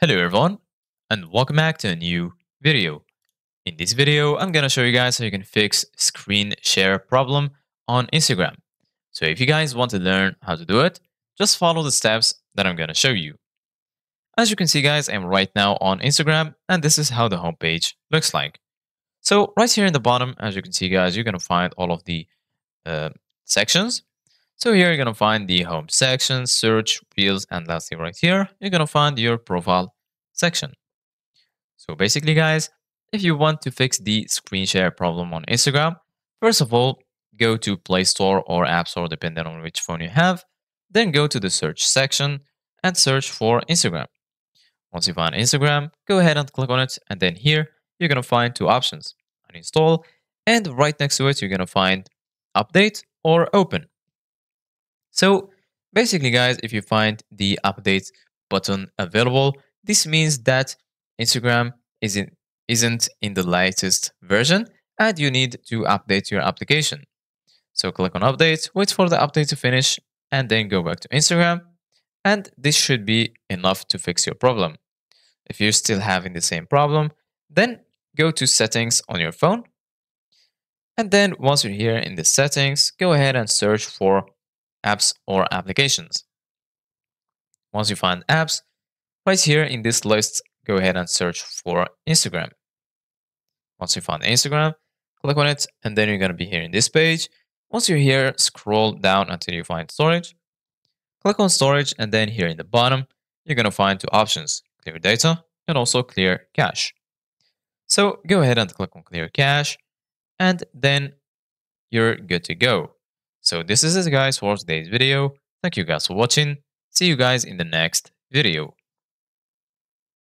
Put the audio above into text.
Hello everyone and welcome back to a new video. In this video, I'm gonna show you guys how you can fix screen share problem on Instagram. So if you guys want to learn how to do it, just follow the steps that I'm gonna show you. As you can see guys, I'm right now on Instagram and this is how the homepage looks like. So right here in the bottom, as you can see guys, you're gonna find all of the uh, sections so here you're going to find the home section, search, reels, and lastly right here, you're going to find your profile section. So basically guys, if you want to fix the screen share problem on Instagram, first of all, go to Play Store or App Store depending on which phone you have, then go to the search section and search for Instagram. Once you find Instagram, go ahead and click on it and then here you're going to find two options, uninstall and right next to it you're going to find update or open. So basically guys, if you find the update button available, this means that Instagram isn't, isn't in the latest version and you need to update your application. So click on update, wait for the update to finish and then go back to Instagram. And this should be enough to fix your problem. If you're still having the same problem, then go to settings on your phone. And then once you're here in the settings, go ahead and search for apps or applications. Once you find apps, right here in this list, go ahead and search for Instagram. Once you find Instagram, click on it, and then you're going to be here in this page. Once you're here, scroll down until you find storage. Click on storage, and then here in the bottom, you're going to find two options, clear data and also clear cache. So go ahead and click on clear cache, and then you're good to go. So this is it guys for today's video. Thank you guys for watching. See you guys in the next video.